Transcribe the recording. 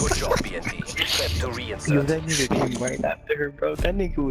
Good job, BNP. Prep to reinsert. Yo, that nigga came right after her, bro. That nigga was